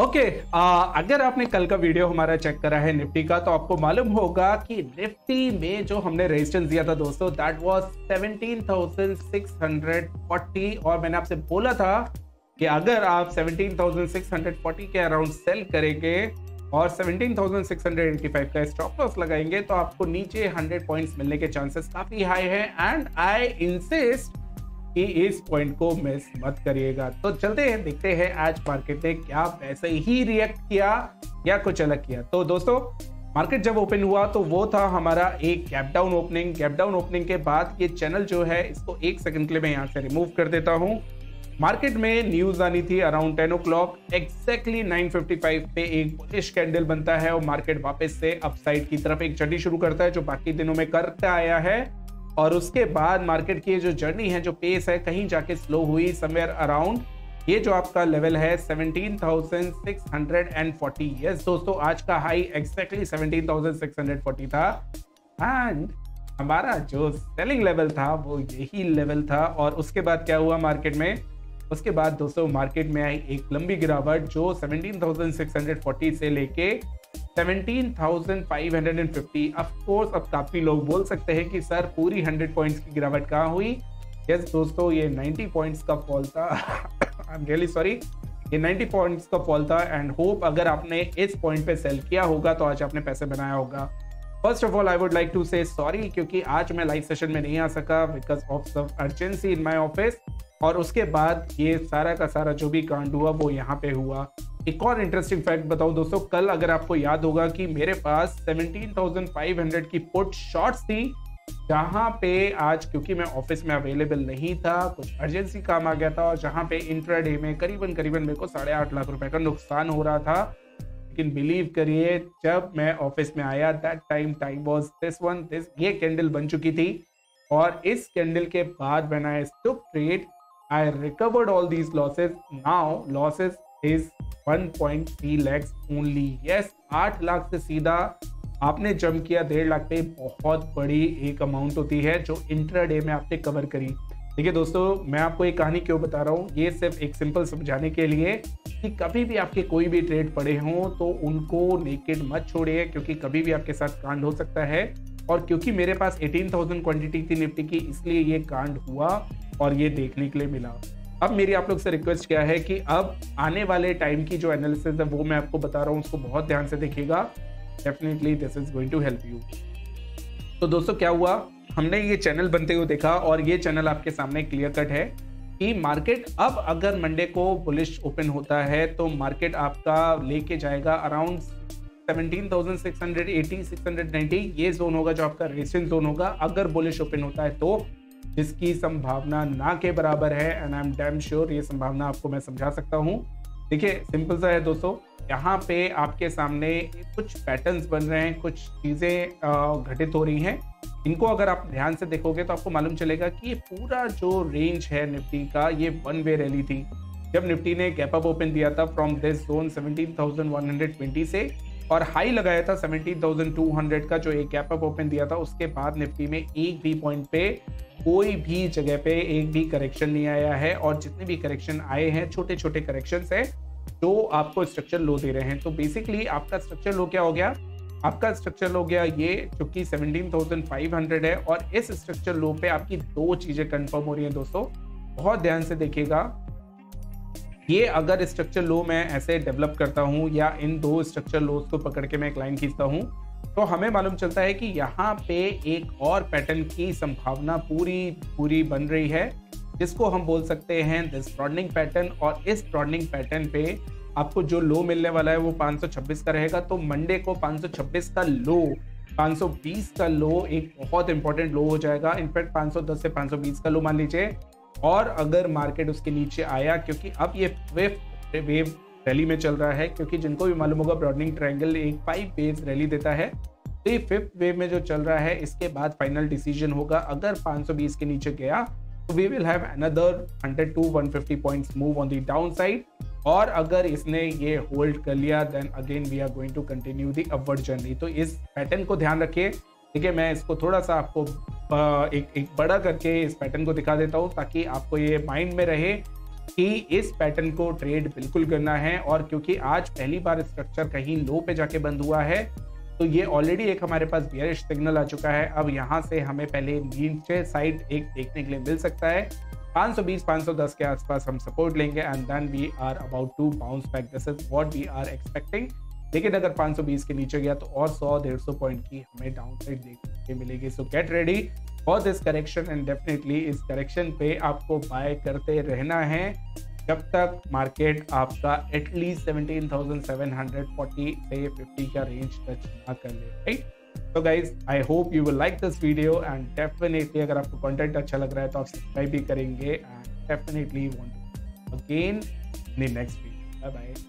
Okay okay, अगर आपने कल का वीडियो हमारा चेक करा है निफ्टी का तो आपको मालूम होगा कि निफ्टी में जो हमने रेजिस्टेंस दिया था दोस्तों दैट वाज 17,640 और मैंने आपसे बोला था कि अगर आप 17,640 के अराउंड सेल करेंगे और 17,685 का स्टॉप लॉस लगाएँगे तो आपको नीचे 100 पॉइंट्स मिलने के चांसेस काफ़ी हाई है। एंड आई इंसिस्ट कि इस पॉइंट को मिस मत करिएगा। तो चलते हैं, देखते हैं आज मार्केट ने क्या वैसे ही रिएक्ट किया या कुछ अलग किया। तो दोस्तों मार्केट जब ओपन हुआ तो वो था हमारा एक gap down opening gap down opening के बाद ये चैनल जो है, इसको एक सेकंड के लिए मैं यहाँ से रिमूव कर देता हूँ। मार्केट में न्यूज़ आनी थी around ten o'clock exactly nine fifty five पे एक बुलिश कैंडल बनता है और मार्केट वापस से अपसाइड की तरफ़ एक चढ़ी शुरू करता है, जो बाकी दिनों में करता आया है। और उसके बाद मार्केट की जो जर्नी है जो पेस है कहीं जाके स्लो हुई समवेयर अराउंड ये जो आपका लेवल है 17,640 यस दोस्तों आज का हाई एक्जैक्टली 17,640 था। एंड हमारा जो सेलिंग लेवल था वो यही लेवल था। और उसके बाद क्या हुआ मार्केट में? उसके बाद दोस्तों मार्केट में आई एक लंबी गिरावट जो 17,640 से लेके 17,550 ऑफ़ कोर्स अब काफ़ी लोग बोल सकते हैं कि सर पूरी 100 पॉइंट्स की गिरावट कहाँ हुई? यस yes, दोस्तों ये 90 पॉइंट्स का फॉल था। आई एम रियली सॉरी ये 90 पॉइंट्स का फॉल था एंड होप अगर आपने इस पॉइंट पे सेल किया होगा तो आज आपने पैसे बनाया होगा। First of all I would like to say sorry क्योंकि आज मैं लाइव सेशन में नहीं आ सका because of some urgency in my office और उसके बाद ये सारा का सारा जो भी कांड हुआ वो यहाँ पे हुआ। एक और इंटरेस्टिंग फैक्ट बताऊँ दोस्तों कल अगर आपको याद होगा कि मेरे पास 17,500 की पुट शॉर्ट्स थी जहाँ पे आज क्योंकि मैं ऑफ़िस में अवेलेबल नहीं था कुछ अर्जेंसी काम आ गया था और जहाँ पे इंट्राडे में करीबन करीबन मेरे को साढ़े आठ लाख रुपए का नुकसान हो रहा था। लेकिन बिलीव करिए जब मैं ऑफ़िस में आया that time time was this one this ये कैंडल बन चुकी थी। और इस कैंडल के बाद when I trade I recovered all these losses now losses is 1.3 lakhs only yes आठ लाख से सीधा आपने जम किया डेढ़ लाख पे बहुत बड़ी एक अमाउंट होती है जो इंट्राडे में आपने कवर करी। देखिए दोस्तों मैं आपको एक कहानी क्यों बता रहा हूँ? ये सिर्फ़ एक सिंपल समझाने के लिए कि कभी भी आपके कोई भी ट्रेड पड़े हों तो उनको नेकेड मत छोड़िए क्योंकि कभी भी आपके साथ कांड हो सकता है। और क्योंकि मेरे पास 18,000 क्वांटिटी थी निफ्टी की इसलिए ये कांड हुआ और ये देखने के लिए मिला। अब मेरी आप लोग से रिक्वेस्ट क्या है कि अब आने वाले टाइम की जो एनालिसिस है वो मैं आपको बता रहा हूँ उसको बहुत ध्यान से देखिएगा। Definitely this is going to help you तो दोस्तों क्या हुआ? हमने ये चैनल बनते हुए देखा और ये चैनल आपके सामने क्लियर कट है कि मार्केट अब अगर मंडे को बुलिश ओपन होता है तो मार्केट आपका लेके जाएगा अराउंड 17,680 690 ये जोन होगा जो आपका रेसिन जोन होगा। अगर बुलिश ओपन होता है तो जिसकी संभावना ना के बराबर है and I am damn sure ये संभावना आपको मैं समझा सकता हूँ। देखिए सिंपल सा है दोस्तों यहाँ पे आपके सामने कुछ पैटर्न्स बन रहे हैं कुछ चीज़ें घटित हो रही हैं। इनको अगर आप ध्यान से देखोगे तो आपको मालूम चलेगा कि ये पूरा जो रेंज है निफ्टी का ये वन वे रैली थी। जब निफ्टी ने गैप अप ओपन दिया था फ्रॉम दिस जोन 17,120 से और हाई लगाया था 17,200 का जो एक गैप अप ओपन दिया था उसके बाद निफ्टी में एक भी पॉइंट पे कोई भी जगह पे एक भी करेक्शन नहीं आया है और जितने भी करेक्शन आए हैं छोटे छोटे करेक्शन है जो आपको स्ट्रक्चर लो दे रहे हैं। तो बेसिकली आपका स्ट्रक्चर लो क्या हो गया? आपका स्ट्रक्चर लो गया ये जो कि 17,500 है और इस स्ट्रक्चर लो पे आपकी दो चीज़ें कंफर्म हो रही हैं दोस्तों। बहुत ध्यान से देखिएगा। ये अगर स्ट्रक्चर लो मैं ऐसे डेवलप करता हूँ या इन दो स्ट्रक्चर लोस को पकड़ के मैं एक लाइन खींचता हूँ तो हमें मालूम चलता है कि यहाँ पे एक और पैटर्न की संभावना पूरी पूरी बन रही है, जिसको हम बोल सकते हैं दिस ब्रॉडनिंग पैटर्न और इस ब्रॉडनिंग पैटर्न पे आपको जो लो मिलने वाला है वो 526 का रहेगा। तो मंडे को 526 का लो 520 का लो एक बहुत इंपॉर्टेंट लो हो जाएगा। इनफैक्ट 510 से 520 का लो मान लीजिए। और अगर मार्केट उसके नीचे आया, क्योंकि अब ये फिफ्थ वेव रैली में चल रहा है, क्योंकि जिनको भी मालूम होगा ब्रॉडनिंग ट्रायंगल एक फाइव वेव रैली देता है। तो ये फिफ्थ वेव में जो चल रहा है, इसके बाद फाइनल डिसीज़न होगा। अगर 520 के नीचे गया तो we will have another 100 to 150 points move on the down side और अगर इसने ये होल्ड कर लिया then again we are going to continue the upward journey तो इस पैटर्न को ध्यान रखिए। ठीक है मैं इसको थोड़ा सा आपको एक एक बड़ा करके इस पैटर्न को दिखा देता हूँ ताकि आपको ये माइंड में रहे कि इस पैटर्न को ट्रेड बिल्कुल करना है और क्योंकि आज पहली बार स्ट्रक्चर कहीं लो पे जाके बंद हुआ है तो ये ऑलरेडी एक हमारे पास बियरिश सिग्नल आ चुका है। अब यहाँ से हमें पहले नीचे साइड एक देखने के लिए मिल सकता है। 520 510 के आसपास हम सपोर्ट लेंगे and then we are about to bounce back this is what we are expecting लेकिन अगर 520 के नीचे गया तो और 100 150 पॉइंट की हमें डाउन साइड देखने के मिलेगी। So get ready for this correction and definitely इस करेक्शन पे आपको बाय करते रहना है। जब तक मार्केट आपका एटलीस्ट 17,740 से 50 का रेंज टच ना कर ले राइट तो guys I hope you will like this video and definitely अगर आपको कंटेंट अच्छा लग रहा है तो आप सब्सक्राइब भी करेंगे and definitely want again in next video bye bye